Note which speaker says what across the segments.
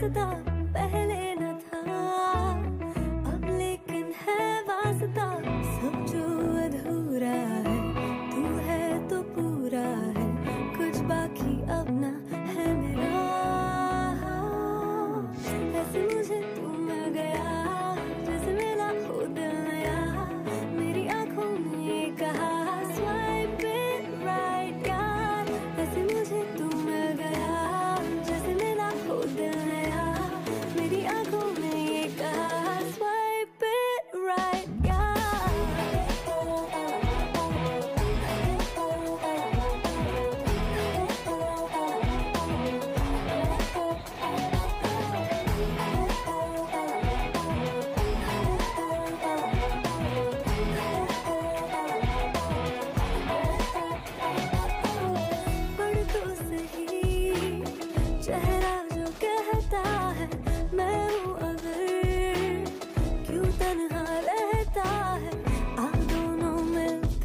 Speaker 1: हंसता पहले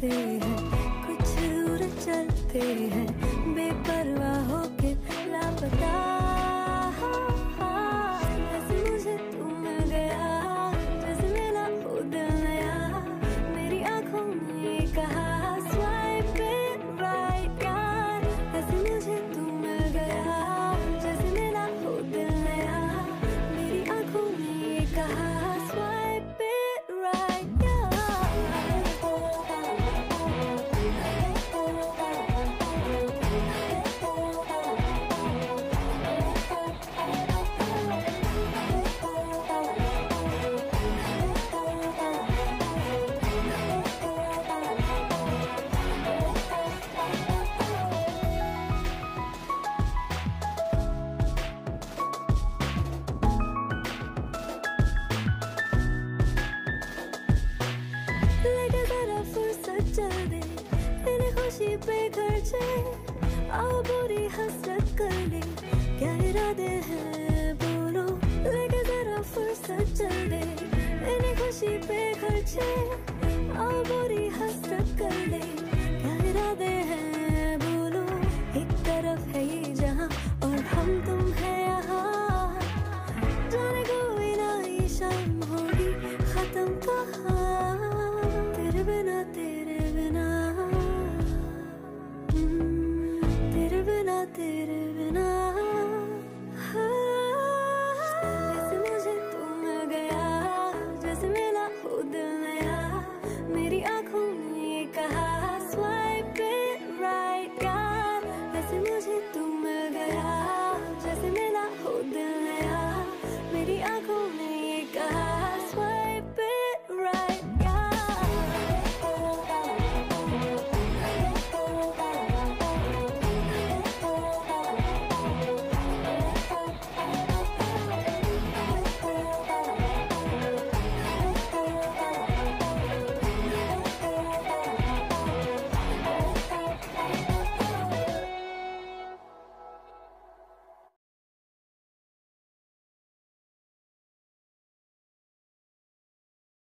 Speaker 1: चलते हैं कुछ दूर चलते हैं। खुशी पे घर जाए, आओ बुरी हसरत कर ले। क्या इरादे हैं? बोलो लेके जरा फुर्सत चले। इन्हें खुशी पे घर जाए, आओ बुरी हसरत कर ले।